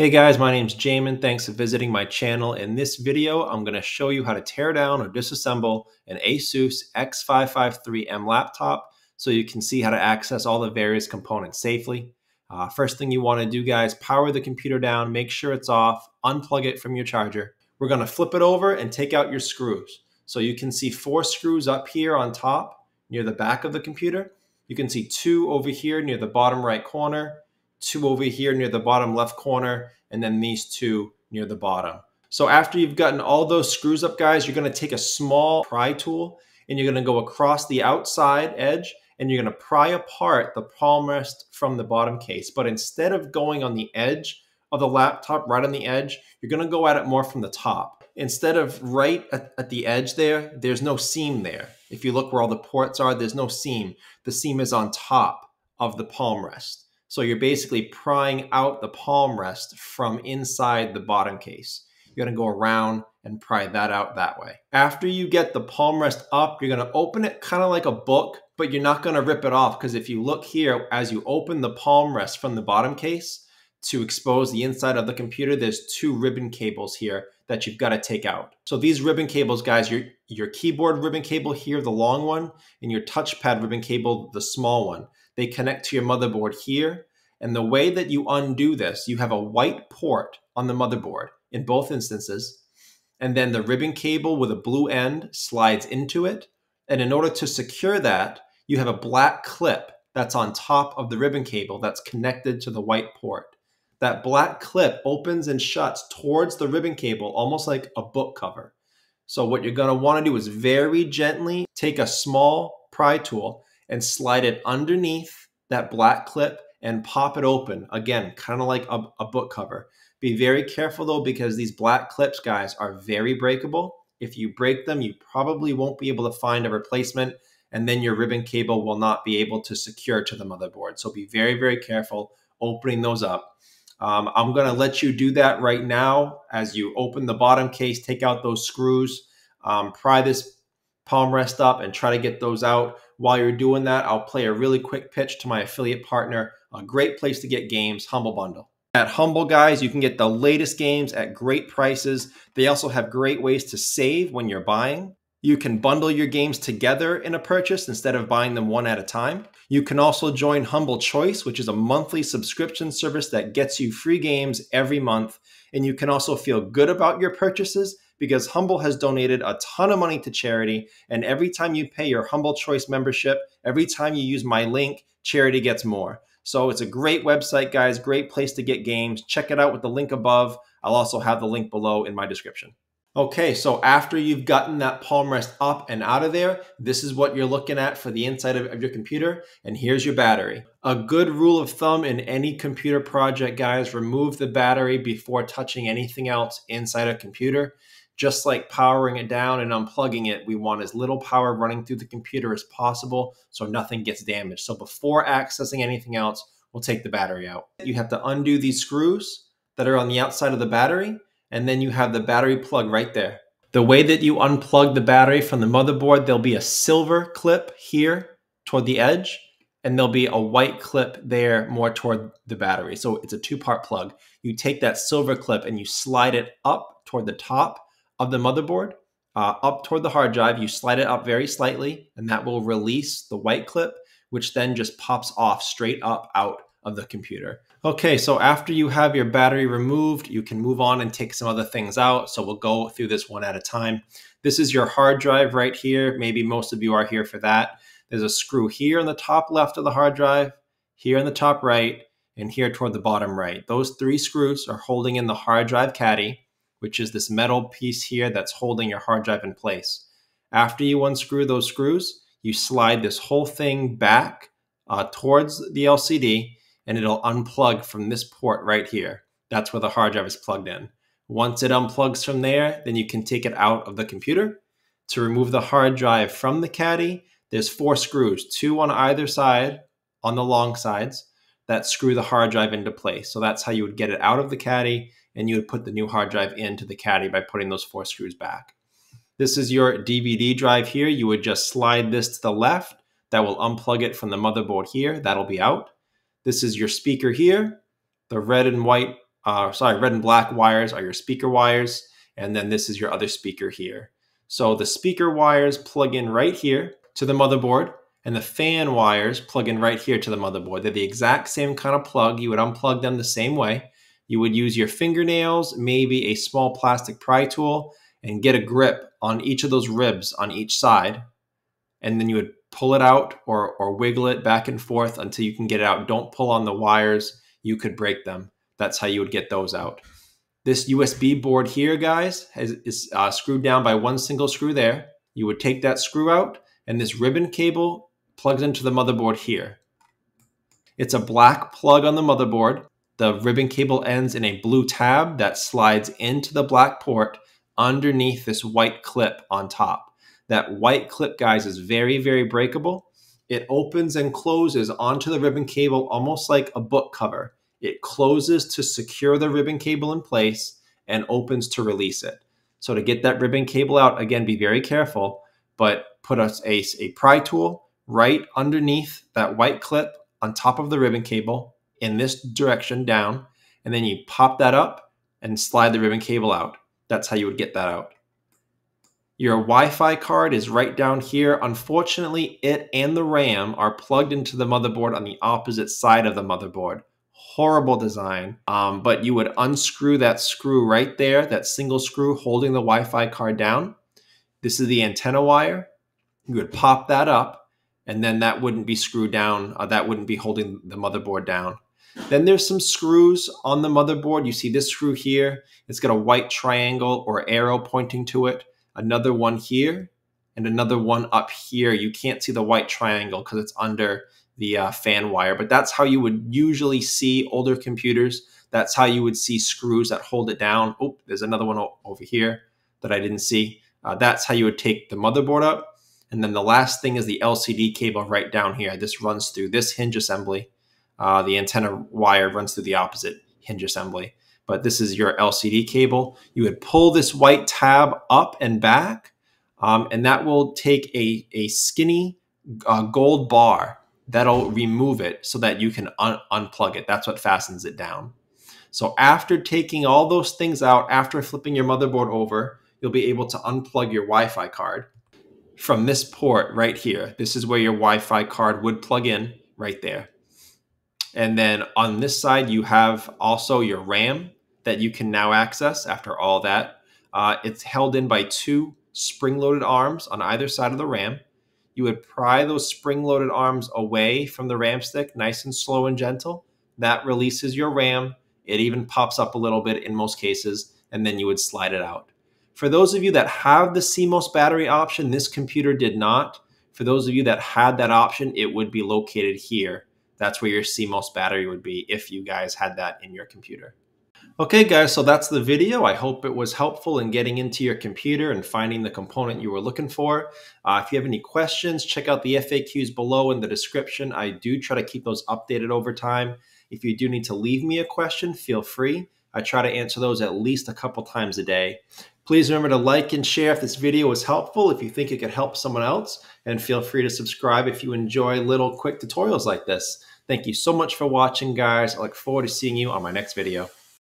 Hey guys, my name's Jamin. Thanks for visiting my channel. In this video, I'm going to show you how to tear down or disassemble an Asus X553M laptop so you can see how to access all the various components safely. Uh, first thing you want to do, guys, power the computer down, make sure it's off, unplug it from your charger. We're going to flip it over and take out your screws. So you can see four screws up here on top near the back of the computer. You can see two over here near the bottom right corner two over here near the bottom left corner, and then these two near the bottom. So after you've gotten all those screws up, guys, you're gonna take a small pry tool and you're gonna go across the outside edge and you're gonna pry apart the palm rest from the bottom case. But instead of going on the edge of the laptop, right on the edge, you're gonna go at it more from the top. Instead of right at, at the edge there, there's no seam there. If you look where all the ports are, there's no seam. The seam is on top of the palm rest. So you're basically prying out the palm rest from inside the bottom case. You're gonna go around and pry that out that way. After you get the palm rest up, you're gonna open it kind of like a book, but you're not gonna rip it off because if you look here, as you open the palm rest from the bottom case to expose the inside of the computer, there's two ribbon cables here that you've gotta take out. So these ribbon cables, guys, your, your keyboard ribbon cable here, the long one, and your touchpad ribbon cable, the small one. They connect to your motherboard here. And the way that you undo this, you have a white port on the motherboard in both instances. And then the ribbon cable with a blue end slides into it. And in order to secure that, you have a black clip that's on top of the ribbon cable that's connected to the white port. That black clip opens and shuts towards the ribbon cable, almost like a book cover. So what you're gonna wanna do is very gently take a small pry tool and slide it underneath that black clip and pop it open. Again, kind of like a, a, book cover. Be very careful though, because these black clips, guys, are very breakable. If you break them, you probably won't be able to find a replacement, and then your ribbon cable will not be able to secure to the motherboard. So be very, very careful opening those up. Um, I'm going to let you do that right now as you open the bottom case, take out those screws, um, pry this palm rest up and try to get those out. While you're doing that, I'll play a really quick pitch to my affiliate partner, a great place to get games, Humble Bundle. At Humble, guys, you can get the latest games at great prices. They also have great ways to save when you're buying. You can bundle your games together in a purchase instead of buying them one at a time. You can also join Humble Choice, which is a monthly subscription service that gets you free games every month. And you can also feel good about your purchases because Humble has donated a ton of money to charity. And every time you pay your Humble Choice membership, every time you use my link, charity gets more. So it's a great website, guys, great place to get games. Check it out with the link above. I'll also have the link below in my description. Okay, so after you've gotten that palm rest up and out of there, this is what you're looking at for the inside of, of, your computer, and here's your battery. A good rule of thumb in any computer project, guys, remove the battery before touching anything else inside a computer. Just like powering it down and unplugging it, we want as little power running through the computer as possible so nothing gets damaged. So before accessing anything else, we'll take the battery out. You have to undo these screws that are on the outside of the battery and then you have the battery plug right there. The way that you unplug the battery from the motherboard, there'll be a silver clip here toward the edge, and there'll be a white clip there more toward the battery. So it's a two part plug. You take that silver clip and you slide it up toward the top of the motherboard, uh, up toward the hard drive. You slide it up very slightly, and that will release the white clip, which then just pops off straight up out of the computer. Okay, so after you have your battery removed, you can move on and take some other things out. So we'll go through this one at a time. This is your hard drive right here. Maybe most of you are here for that. There's a screw here on the top left of the hard drive, here in the top right, and here toward the bottom right. Those three screws are holding in the hard drive caddy, which is this metal piece here that's holding your hard drive in place. After you unscrew those screws, you slide this whole thing back uh, towards the LCD and it'll unplug from this port right here. That's where the hard drive is plugged in. Once it unplugs from there, then you can take it out of the computer. To remove the hard drive from the caddy, there's four screws, two on either side on the long sides that screw the hard drive into place. So that's how you would get it out of the caddy and you would put the new hard drive into the caddy by putting those four screws back. This is your DVD drive here. You would just slide this to the left. That will unplug it from the motherboard here. That'll be out. This is your speaker here. The red and white uh, sorry, red and black wires are your speaker wires. And then this is your other speaker here. So the speaker wires plug in right here to the motherboard and the fan wires plug in right here to the motherboard. They're the exact same kind of plug. You would unplug them the same way. You would use your fingernails, maybe a small plastic pry tool, and get a grip on each of those ribs on each side. And then you would pull it out or, or wiggle it back and forth until you can get it out. Don't pull on the wires. You could break them. That's how you would get those out. This USB board here, guys, has, is uh, screwed down by one single screw there. You would take that screw out, and this ribbon cable plugs into the motherboard here. It's a black plug on the motherboard. The ribbon cable ends in a blue tab that slides into the black port underneath this white clip on top. That white clip, guys, is very, very breakable. It opens and closes onto the ribbon cable almost like a book cover. It closes to secure the ribbon cable in place and opens to release it. So to get that ribbon cable out, again, be very careful, but put a, a, a pry tool right underneath that white clip on top of the ribbon cable in this direction down, and then you pop that up and slide the ribbon cable out. That's how you would get that out. Your Wi-Fi card is right down here. Unfortunately, it and the RAM are plugged into the motherboard on the opposite side of the motherboard horrible design. Um, but you would unscrew that screw right there, that single screw holding the Wi-Fi card down. This is the antenna wire. You would pop that up, and then that wouldn't be screwed down. Uh, that wouldn't be holding the motherboard down. Then there's some screws on the motherboard. You see this screw here. It's got a white triangle or arrow pointing to it. Another one here and another one up here. You can't see the white triangle because it's under the uh, fan wire, but that's how you would usually see older computers. That's how you would see screws that hold it down. Oh, there's another one over here that I didn't see. Uh, that's how you would take the motherboard up. And then the last thing is the LCD cable right down here. This runs through this hinge assembly. Uh, the antenna wire runs through the opposite hinge assembly. But this is your LCD cable. You would pull this white tab up and back, um, and that will take a, a skinny uh, gold bar that'll remove it so that you can un unplug it. That's what fastens it down. So after taking all those things out, after flipping your motherboard over, you'll be able to unplug your Wi-Fi card from this port right here. This is where your Wi-Fi card would plug in right there. And then on this side, you have also your RAM that you can now access after all that. Uh, it's held in by two spring-loaded arms on either side of the RAM you would pry those spring loaded arms away from the RAM stick, nice and slow and gentle. That releases your RAM. It even pops up a little bit in most cases, and then you would slide it out. For those of you that have the CMOS battery option, this computer did not. For those of you that had that option, it would be located here. That's where your CMOS battery would be if you guys had that in your computer. Okay guys, so that's the video. I hope it was helpful in getting into your computer and finding the component you were looking for. Uh, if you have any questions, check out the FAQs below in the description. I do try to keep those updated over time. If you do need to leave me a question, feel free. I try to answer those at least a couple times a day. Please remember to like and share if this video was helpful, if you think it could help someone else, and feel free to subscribe if you enjoy little quick tutorials like this. Thank you so much for watching, guys. I look forward to seeing you on my next video.